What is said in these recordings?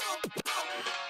so, so, so.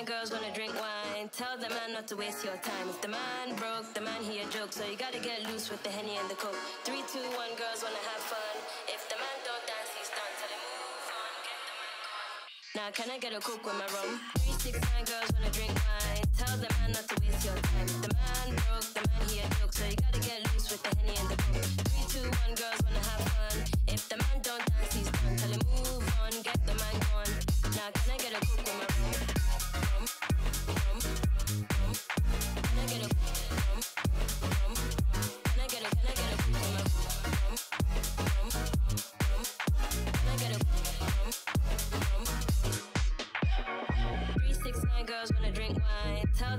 Girls wanna drink wine. Tell the man not to waste your time. If the man broke, the man he a joke. So you gotta get loose with the henny and the coke. Three, two, one, girls wanna have fun. If the man don't dance, he's done. Tell him move on, get the man gone. Now can I get a coke with my rum? Three, six, nine girls wanna drink wine. Tell the man not to waste your time. If the man broke, the man he a joke. So you gotta get loose with the henny and the coke. Three, two, one, girls wanna have fun. If the man don't dance, he's done. Tell him move on, get the man gone. Now can I get a coke with my rum?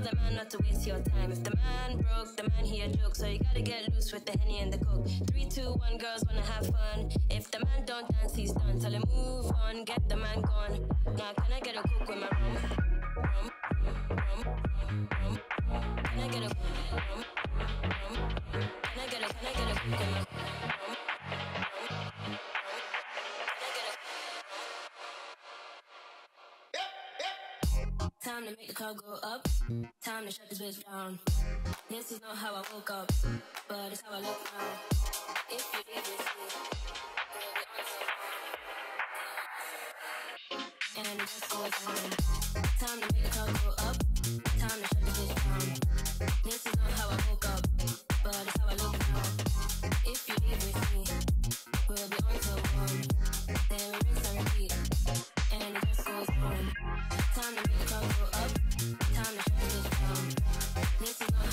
Not to waste your time. If the man broke, the man he a joke. So you gotta get loose with the henny and the coke. Three, two, one, girls wanna have fun. If the man don't dance, he's done. Tell him move on, get the man gone. Now can I get a coke with my rum? Rum, rum, rum, rum. Can I get a rum, rum? Rum, Can I get a, can I get a coke with my Time to make the car go up. Time to shut this bitch down. This is not how I woke up, but it's how I look now. If you leave this and it just goes down. Time to make the car go up. Time to shut this bitch down. This is not how I woke up, but it's how I look now. If you leave with me, we'll be on till one. Then we rinse and repeat, and it just goes on. Time to shut bitch down. This is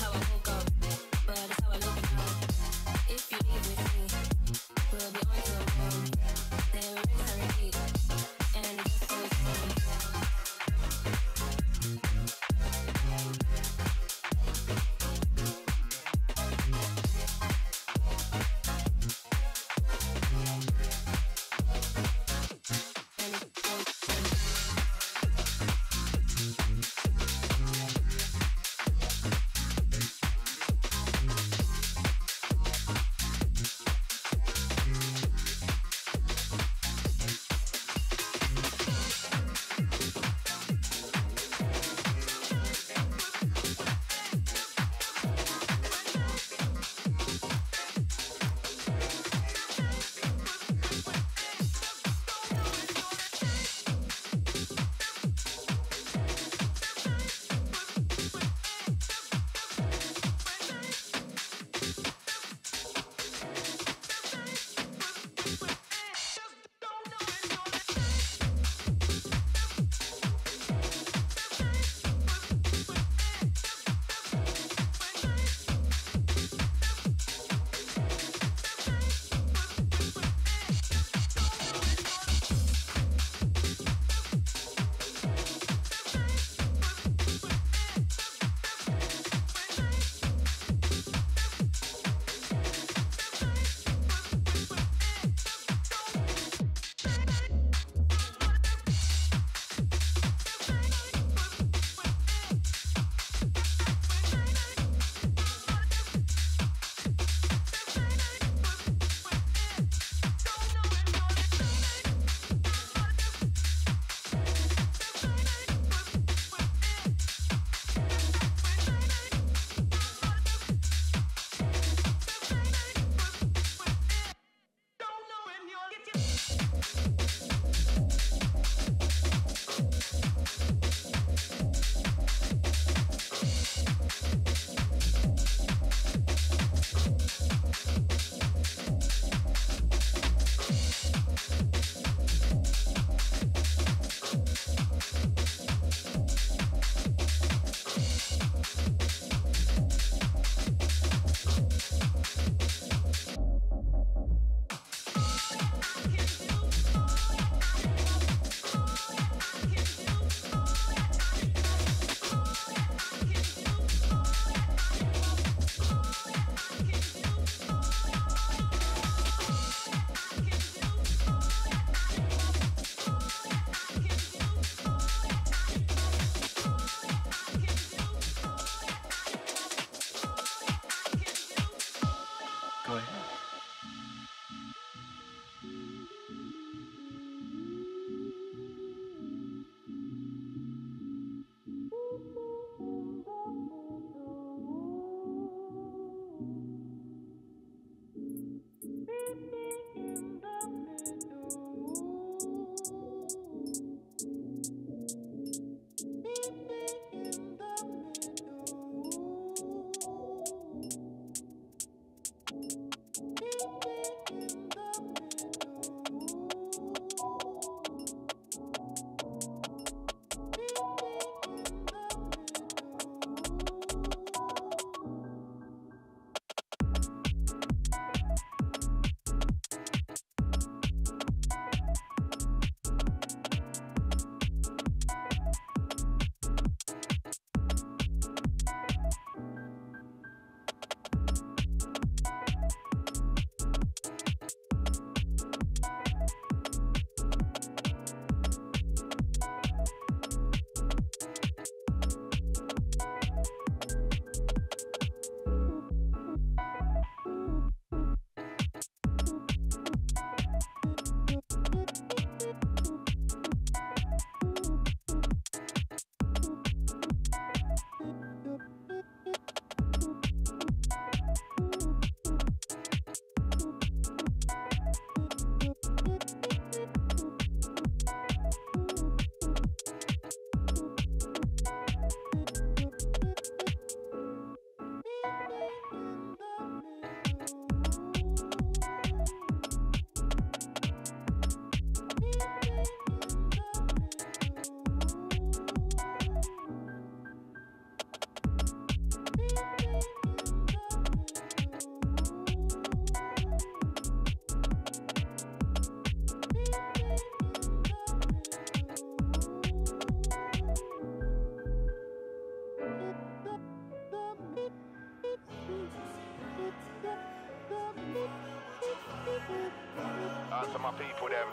Out to my people, them.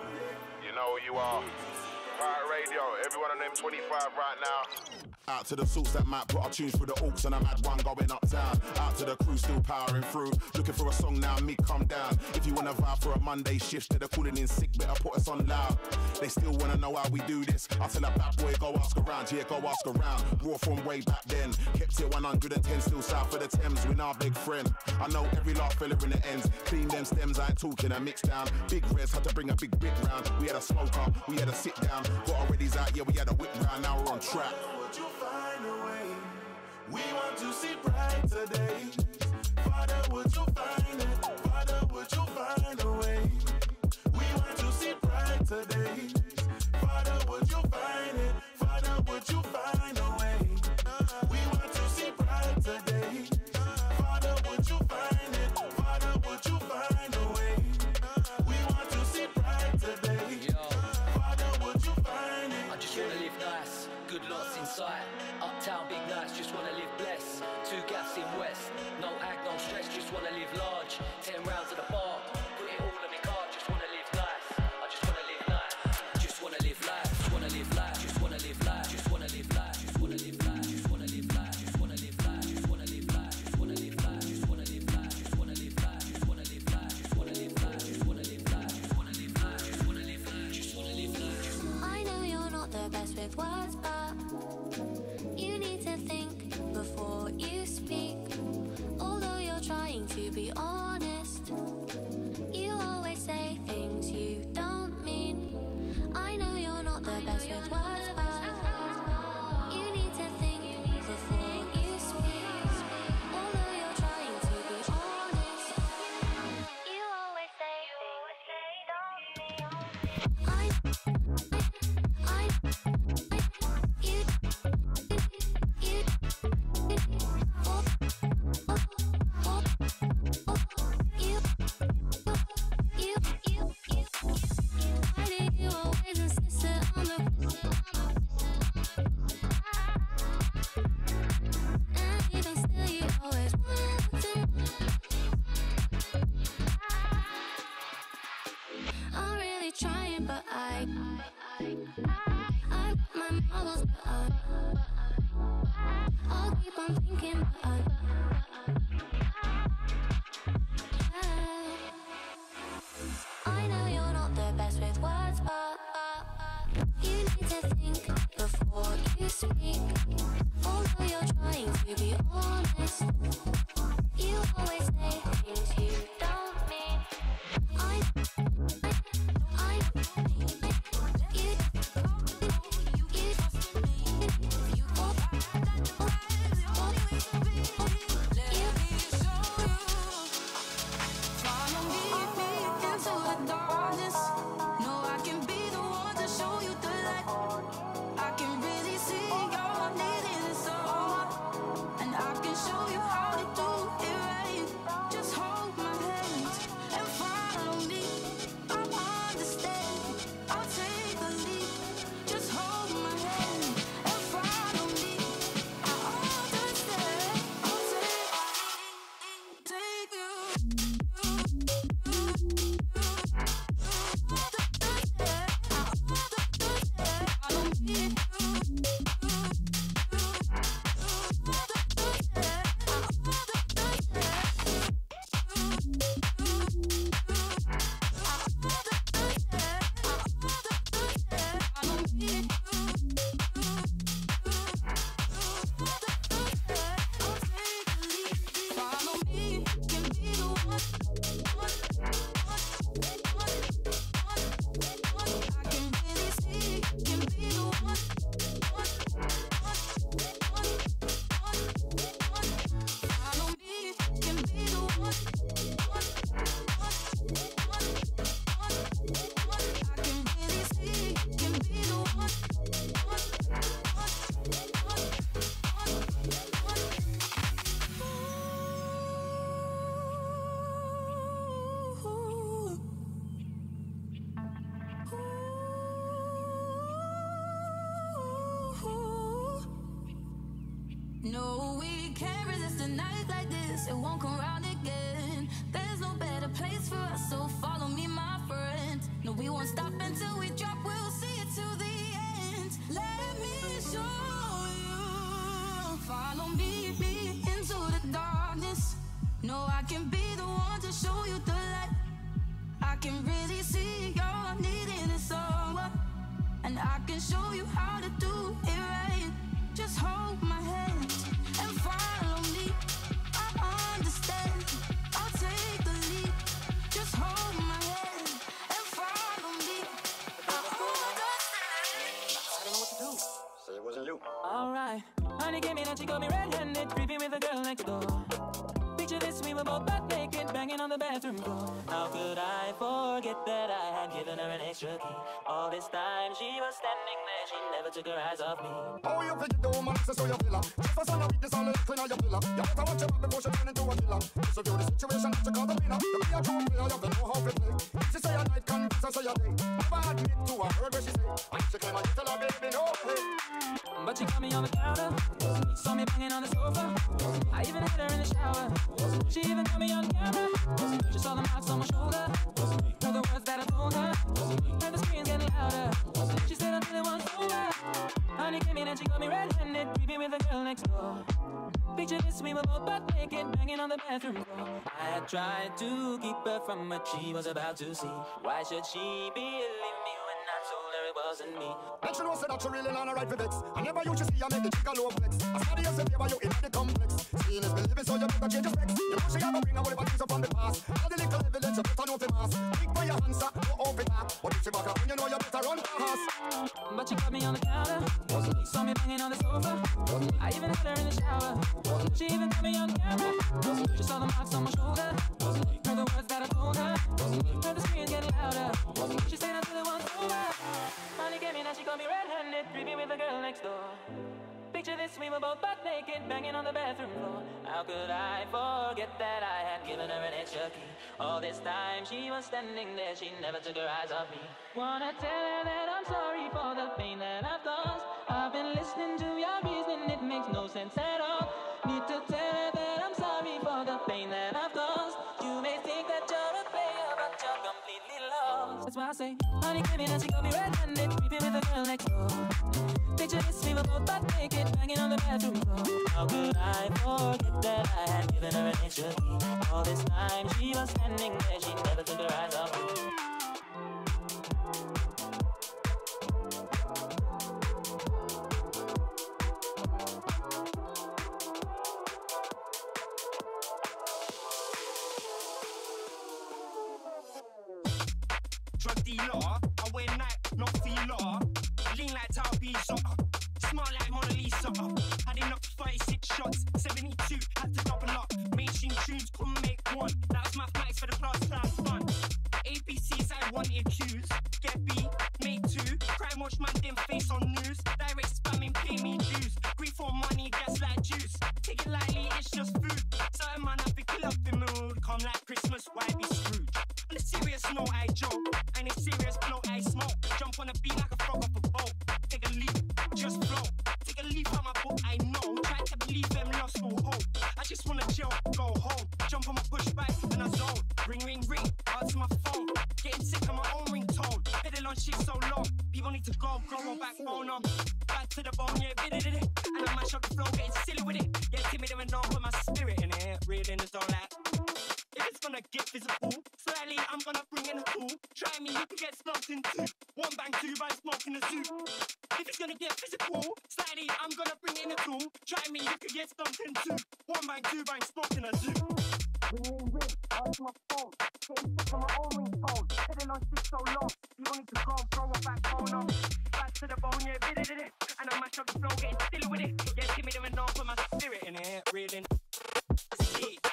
You know who you are. Pirate Radio, everyone on M25 right now. Out to the suits that might put our tunes through the oaks and I'm at one going uptown. Out to the crew still powering through. Looking for a song now, me come down. If you wanna vibe for a Monday shift, they're calling in sick, better put us on loud. They still wanna know how we do this. I tell a bad boy, go ask around, yeah, go ask around. Raw from way back then. Kept it 110, still south of the Thames with our big friend. I know every last fella in the ends. Clean them stems, I ain't talking I mix down. Big friends had to bring a big bit round. We had a smoke up, we had a sit down. Got our readies out, yeah, we had a whip round, now we're on track. We want to see bright today. Father, would you find it? Father, would you find a way? We want to see bright today. Father, would you find it? Father, would you find be honest. I'm thinking, but I. can be the one to show you the light. I can really see you're needing someone, uh, and I can show you how to do it right. Just hold my hand and follow me. I understand. I'll take the lead. Just hold my hand and follow me. I understand. I don't know what to do. Say it wasn't you. All right, honey came in and she got me red-handed, creeping with a girl like butt naked, banging on the bathroom floor. How could I forget that I had given her an extra key? All this time she was standing there, she never took her eyes off me. Oh, you forget the woman access to your pillar. Just for son of weakness, all the clean your pillar. You better watch your back before she turn into a killer. Just review the situation that you call the winner. You be a true player, you have to know how to play. She say a night, confess her say a day. Never admit to a word where she say. And she claim I tell her baby no play. But she caught me on the counter, saw me banging on the sofa. I even had her in the shower. She even got me on camera. She saw the marks on my shoulder. The words that I told her. The screams getting louder. She said was over. Honey came in and she me red-handed, with girl next door. Picture this, we were both butt naked, banging on the bathroom floor. I tried to keep her from what she was about to see. Why should she believe me it wasn't me? Make sure you know say that you really not right for vex. I never you should see I make the chick a low flex. I study yourself here while you in the complex. Seeing is believing, so you better change your specs. You know she have a bring a whole heap of things up from the past. All the little evidence you better know for mass. Big for your answer, no open back. But if she back up, when you know you better run fast. But she caught me on the counter. Saw me banging on the sofa. I even had her in the shower. She even got me on camera. She saw the marks on my shoulder. Heard the Got me red-handed, creeping with the girl next door. Picture this, we were both butt naked, banging on the bathroom floor. How could I forget that I had given her an extra key? All this time she was standing there, she never took her eyes off me. Wanna tell her that I'm sorry for the pain that I've caused. I've been listening to your reasoning, it makes no sense at all. Need to tell her Say, honey came in and she got me red-handed, creeping with the girl next door. Picture this, we were both butt naked, banging on the bathroom floor. How could I forget that I had given her an extra key? All this time she was standing there, she never took her eyes off me. Tao Pizza, smart like Mona Lisa. Had enough 36 shots, 72, had to double up. And I zone. Ring, ring, ring, answer my phone. Getting sick of my own ringtone. Pedal on shit so long. People need to go, grow a backbone on. Um. Back to the bone, yeah, bit it. And I mash up the flow, getting silly with it. Yeah, timid and don't put my spirit in it. Real niggas don't like. If it's gonna get physical, slightly I'm gonna bring in a tool. Try me, you can get smoked in two. One bang, two by smoking a zoo. If it's gonna get physical, slightly I'm gonna bring in a tool. Try me, you can get stumped in two. One bang, two bang, smoking a zoo. Ring, ring, ring, answer my phone. Getting sick of my own ringtone. Heading on shit so long. People need to go, throw a backbone on. Back to the bone, yeah, bit it, it. And I mash up the flow, getting silly with it. Yeah, timid and don't put my spirit in it. Reeling. None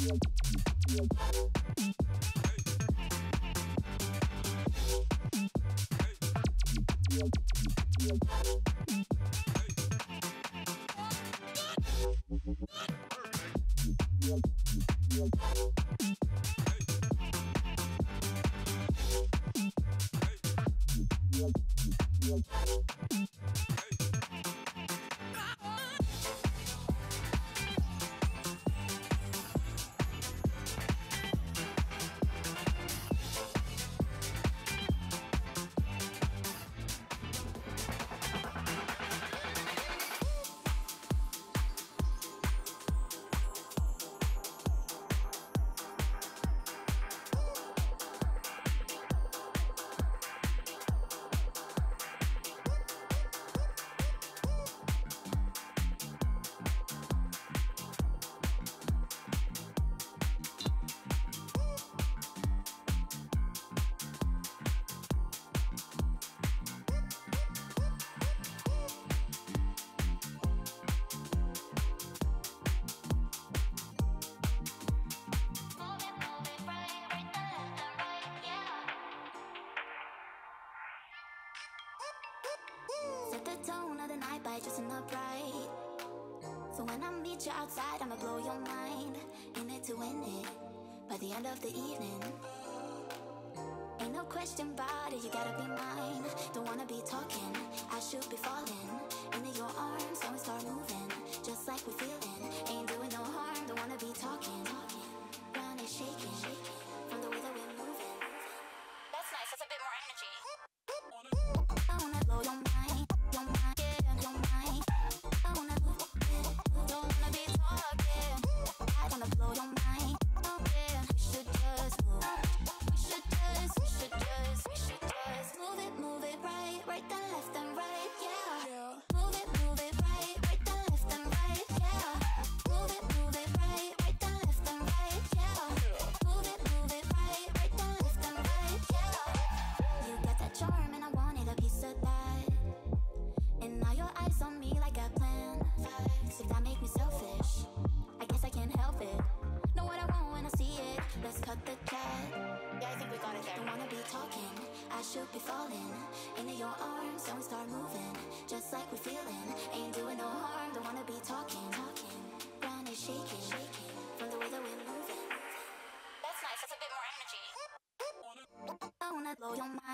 Yep. meet you outside, I'ma blow your mind. In it to win it by the end of the evening. Ain't no question about it, you gotta be mine. Don't wanna be talking, I should be falling. Into your arms, always start moving, just like we're feeling. Ain't doing no charm and I wanted a piece of that. And now your eyes on me like a plan. Cause if that make me selfish, I guess I can't help it. Know what I want when I see it. Let's cut the chat. Yeah, I think we got it there. Don't wanna be talking. I should be falling into your arms. Don't start moving, just like we're feeling. Ain't doing no harm. Don't wanna be talking. Talking, ground is shaking, shaking from the way that we're moving. That's nice. That's a bit more energy. I wanna blow your mind.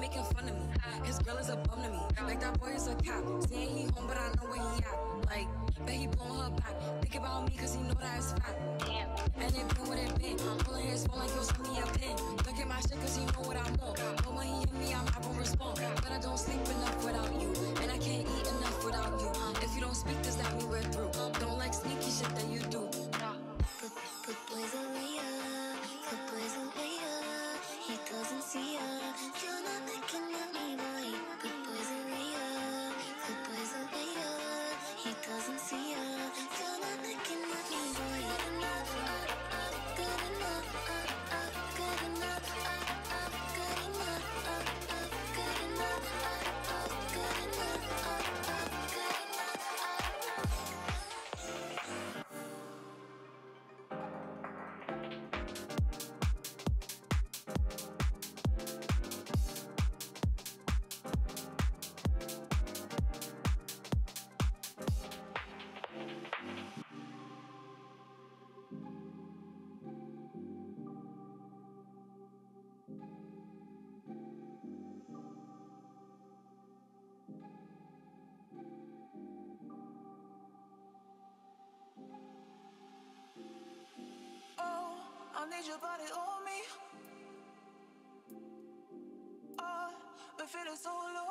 making fun of me. need your body on me. Oh, been feeling so low.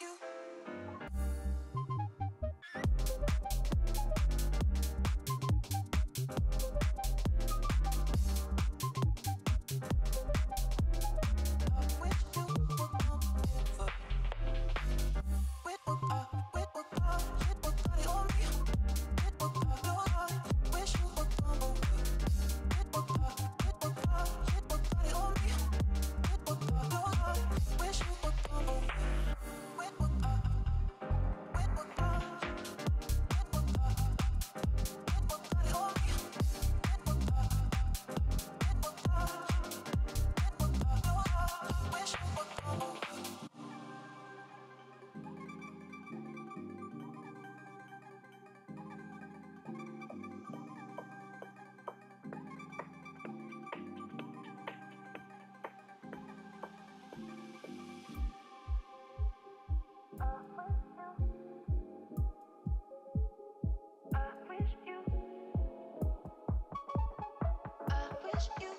you touch you.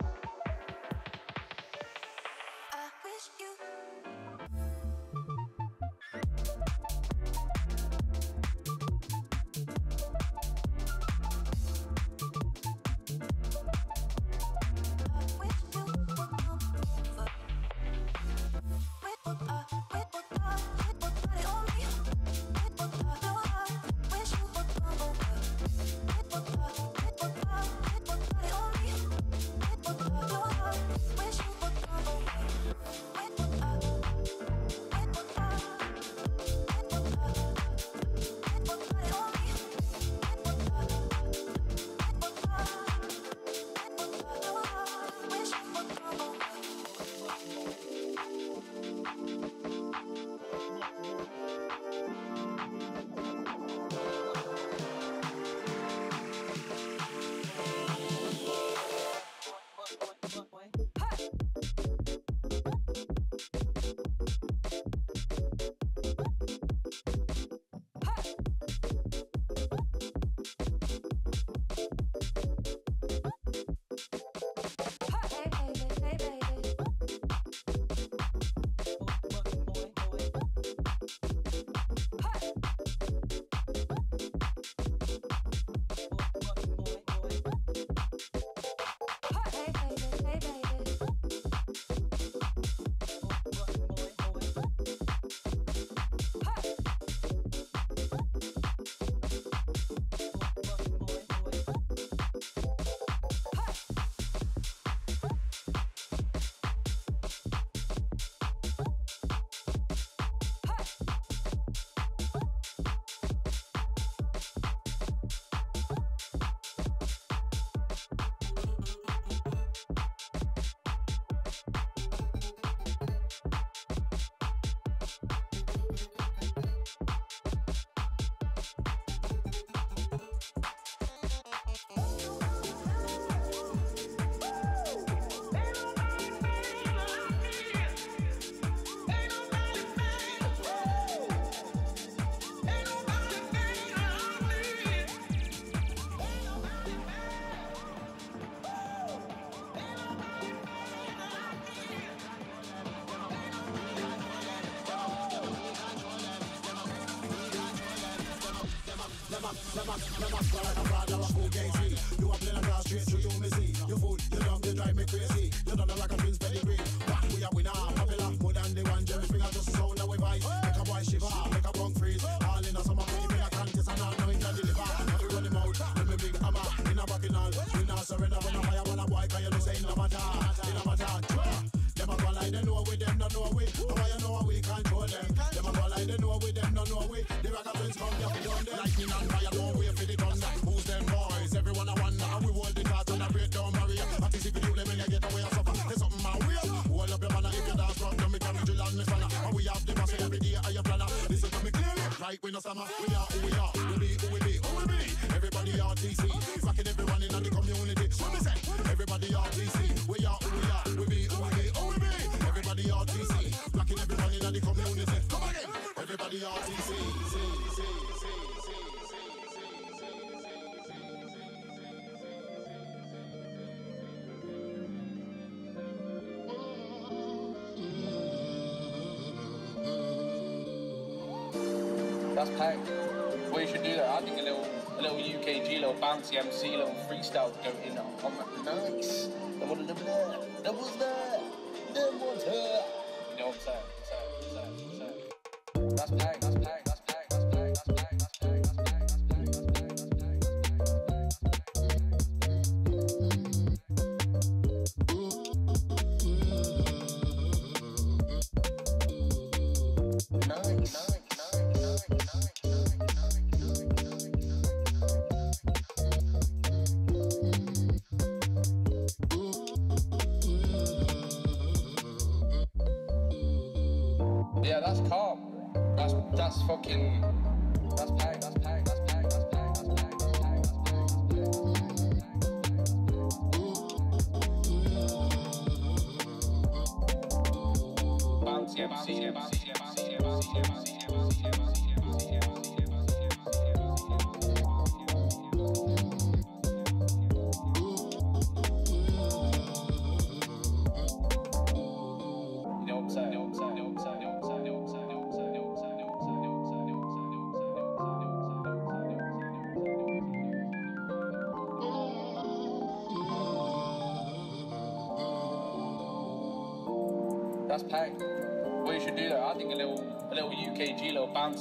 You are playing a girl you, drive me crazy. You don't know like a prince pedigree. Back, we are winner, popular, more than the one Jerry Springer just the summer. We are who we are. Auntie MC little freestyle going in on. that nice. like, nice. There was there. There was there. There was her. You know what I'm saying? That's calm. That's that's fucking. That's pain. That's pain. That's pain. That's pain.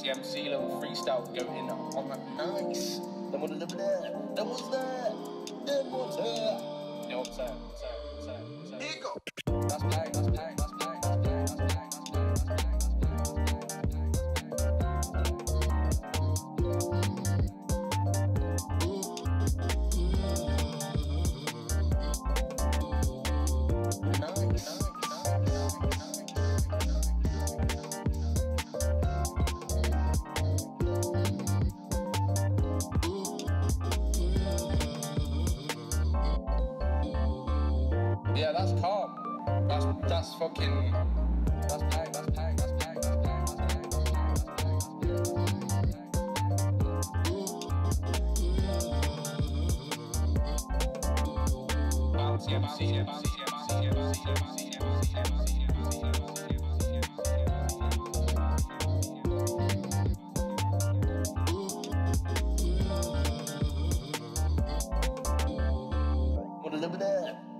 Little that's fucking. That's packed. That's MC. What.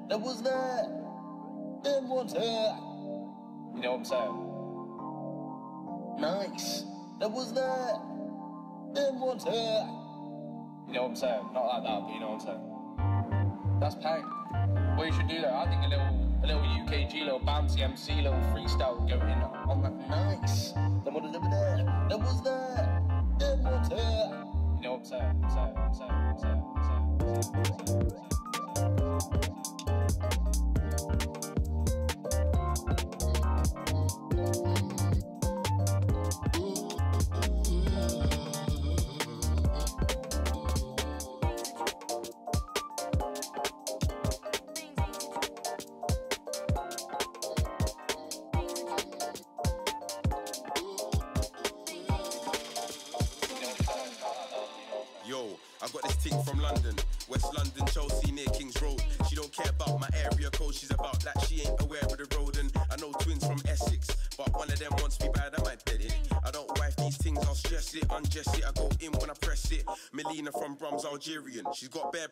That was there. There? You know what I'm saying? Nice. That was there. Then what's there? You know what I'm saying? Not like that, but you know what I'm saying. That's packed. What you should do though, I think a little, a little UKG, little bouncy MC, little freestyle would go in on that. Nice. What a little there. That was. Then what's there? You know what I'm saying? saying, saying, saying, saying, saying, saying. Yo, Algerian. She's got bare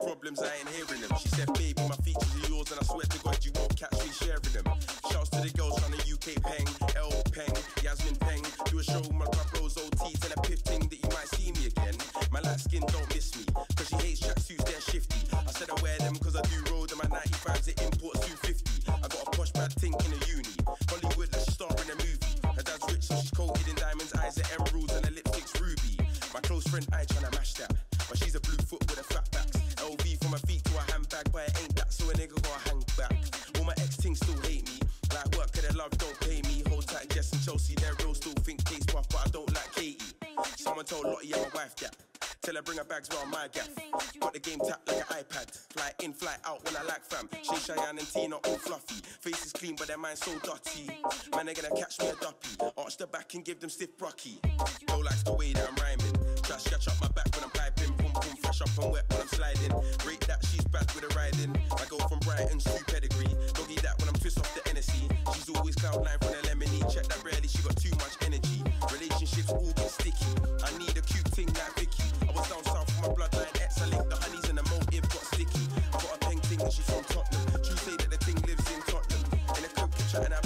nigga gotta hang back. All my ex things still hate me. Like work, cause their love don't pay me. Hold tight, Jess and Chelsea, they're real, still think taste puff, but I don't like Katie. Someone told Lottie I'm my wife that. Tell her bring her bags round my gaff. Got the game tapped like an iPad. Fly in, fly out when I like fam. Shay Cheyenne and Tina all fluffy. Face is clean, but their mind's so dirty. Man, they're gonna catch me a duppy. Arch the back and give them stiff brocky. No likes the way that I'm rhyming. Try scratch up Boom, up and wet when I'm sliding. Rate that she's bad with a riding. I go from Brighton to pedigree. Doggy that when I'm twist off the NSC. She's always cloud nine from the lemony. Check that rarely, she got too much energy. Relationships all get sticky. I need a cute thing like Vicky. I was down south for my bloodline ex. I the honeys and the motive got sticky. I got a peng thing and she's from Tottenham. True say that the thing lives in Tottenham. In a coke chatting about Arsenal,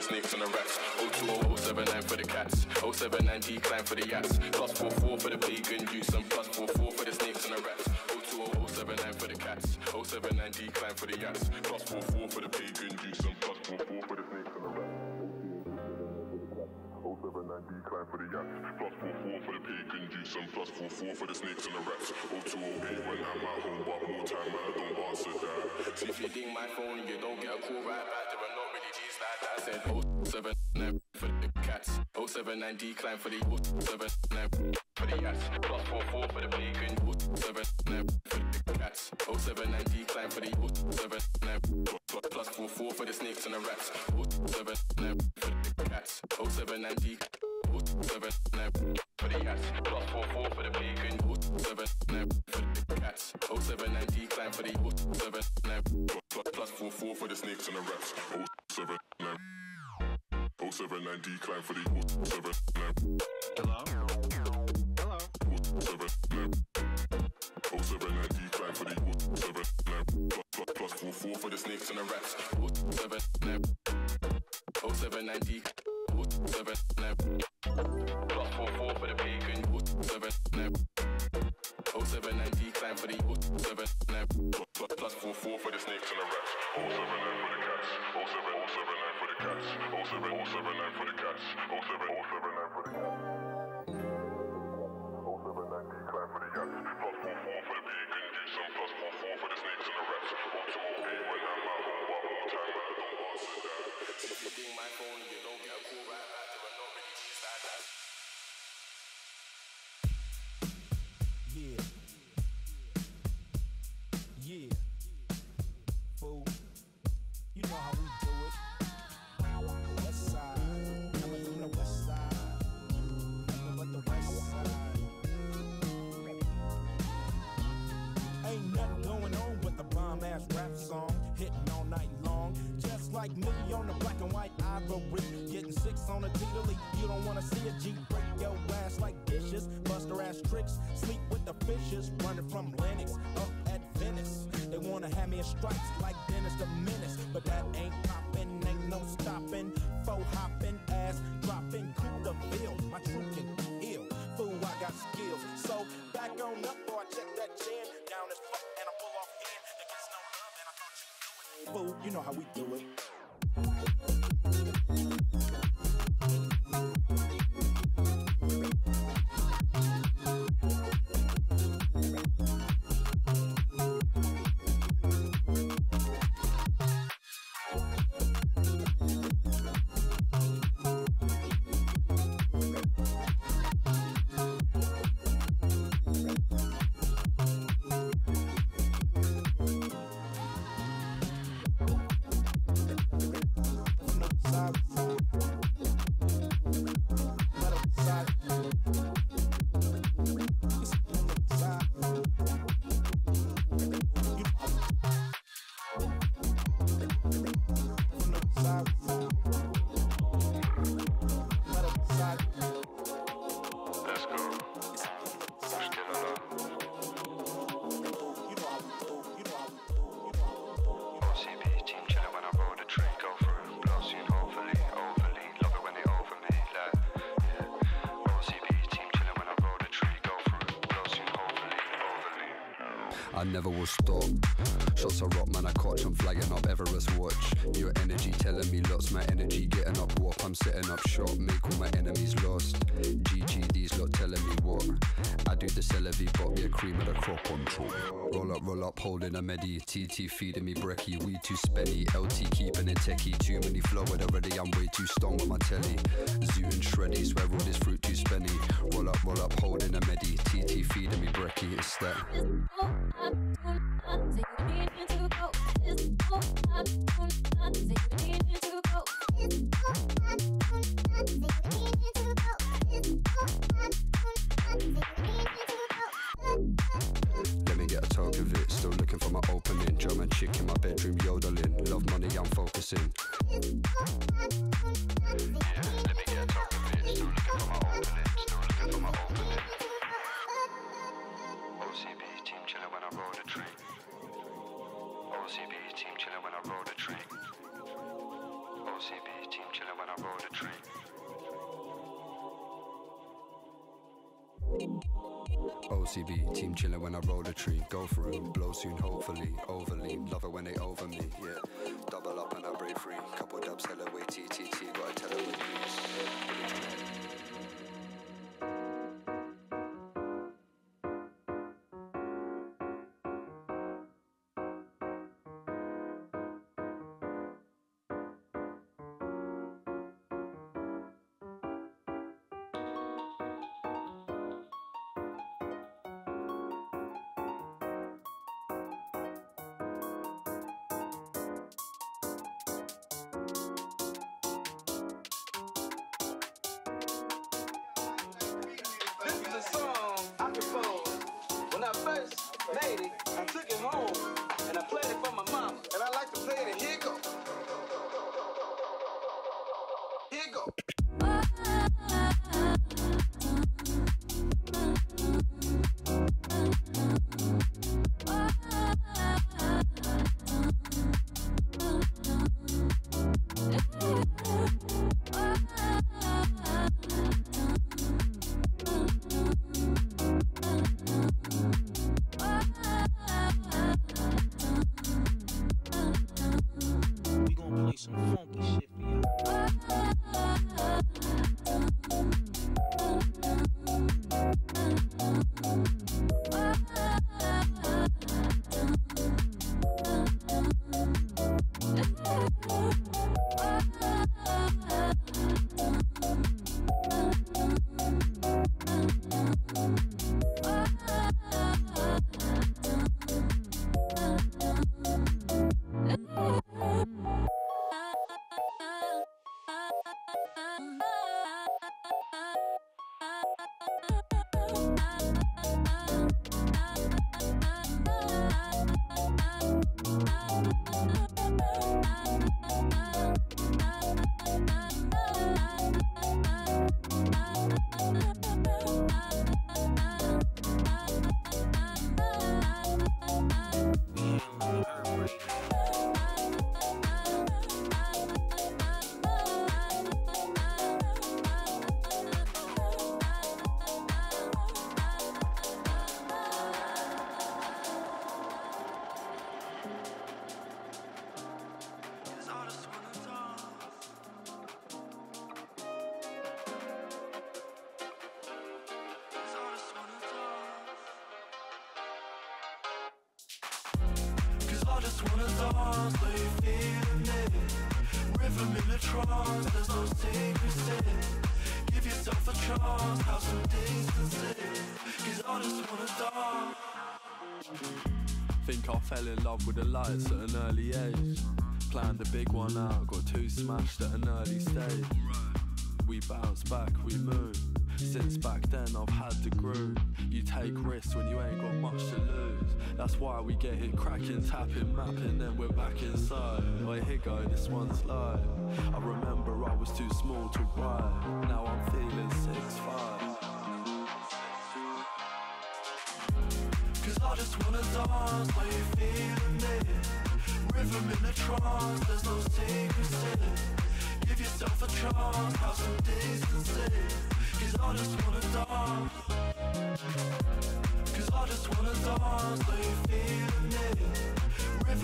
the snakes and the rats. 020 079 for the cats. 079 decline for the yats. 079 decline for the yats. Plus 44 for the bacon juice and plus 44 for the snakes and the rats. 0208 when I'm at home, but more time I don't answer that. See if you ding my phone and you don't get a call right back, there are not really G's like that. I said 079 for the cats. 079 decline for the 079 for the yats. Plus 44 for the bacon. 079 for the cats. 079 decline for the 079 plus, plus 44 for the snakes and the rats. 079 for the cats. 079 decline. 079 for the. Plus 44 for the bacon. 079 for the cats. 079 decline for the 079 plus, plus 44 for the snakes and the rats. 079 079 decline for the 079 Hello? Hello? 079 079 decline for the 079 plus, plus 44 for the snakes and the rats. 079 079 stripes like Dennis the Menace. But that ain't poppin', ain't no stopping. Faux hopping, ass the bill. My can ill. Fool, I got skills. So back on up, check that chin. Down as fuck, and I pull off hand. There gets no love, and I thought you knew it. Fool, you know how we do it. Never will stop. Shots of rock, man, I catch, I'm flagging up Everest watch. Your energy telling me lots, my energy getting up warp. I'm setting up shop, make all my enemies lost. GG, these lot telling me what. Do the celery, but be a cream of the crop on top. Roll up, roll up, holding a medi. TT feeding me brekkie, we too spenny. LT keeping it techie, too many flow already. I'm way too stoned with my telly. Zoo and shreddy, swear all this fruit too spenny. Roll up, roll up, holding a medi. TT feeding me brekkie, it's that. OCB team chilling when I roll the tree. Go through, blow soon, hopefully. Overly, love it when they over me. Yeah, double up and I break free. Couple dubs, hella way TTT. Gotta tell her with please. I Cause you feeling it Rhythm in trance, there's no secrets in Give yourself a chance, have some decency Cause I just wanna Think I fell in love with the lights at an early age. Planned a big one out, got two smashed at an early stage. We bounce back, we move. Since back then I've had the groove. You take risks when you ain't got much to lose. That's why we get hit cracking, tapping, mapping, then we're back inside. Wait, here go, this one's live. I remember I was too small to ride. Now I'm feeling six five. Cause I just wanna dance, you feeling it Rhythm in the trance, there's no secrets in it Give yourself a chance, have some decency Cause I just wanna dance Cause I just wanna dance,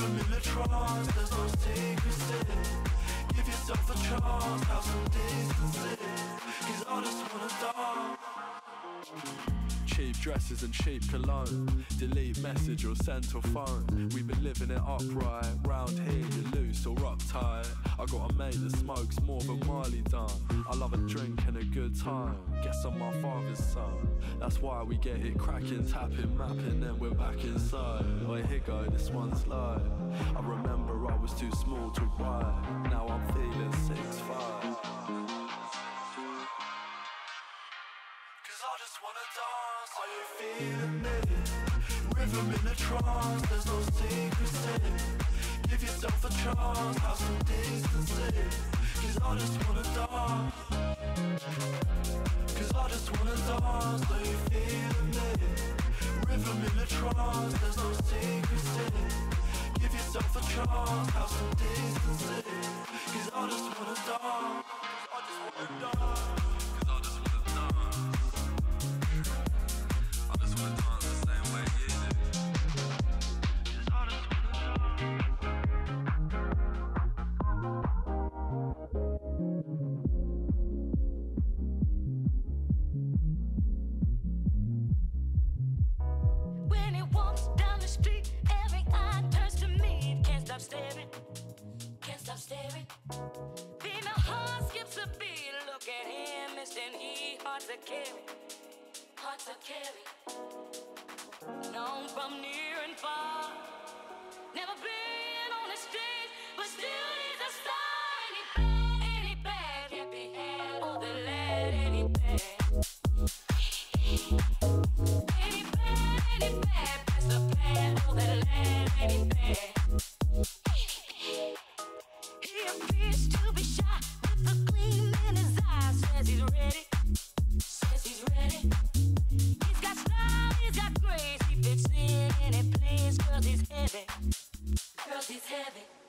you in trance, there's no. Give yourself a chance, have some I just wanna dance. Cheap dresses and cheap cologne. Delete message or send to phone. We've been living it upright. Round here, you're loose or uptight. I got a mate that smokes more than Marley done. I love a drink and a good time. Guess I'm my father's son. That's why we get it cracking, tapping, mapping, then we're back inside. Oh, here go, this one's live. I remember I was too small to ride. Now I'm feeling six five. Cause I just wanna dance, you it? Rhythm in the trance, there's no. Give yourself a chance, have some I just wanna. Cause I just wanna dance, you it? Rhythm in the trance, there's no. Give yourself a chance, have some I just wanna dance. I just wanna dance. Hard to carry, hard to carry. Known from near and far, never been on the stage, but still he's a star. He bad, he bad, can't be had or the lad, he bad. Any bad, any bad, press the plan, all that land, any bad. Girls he's heavy, girls he's heavy.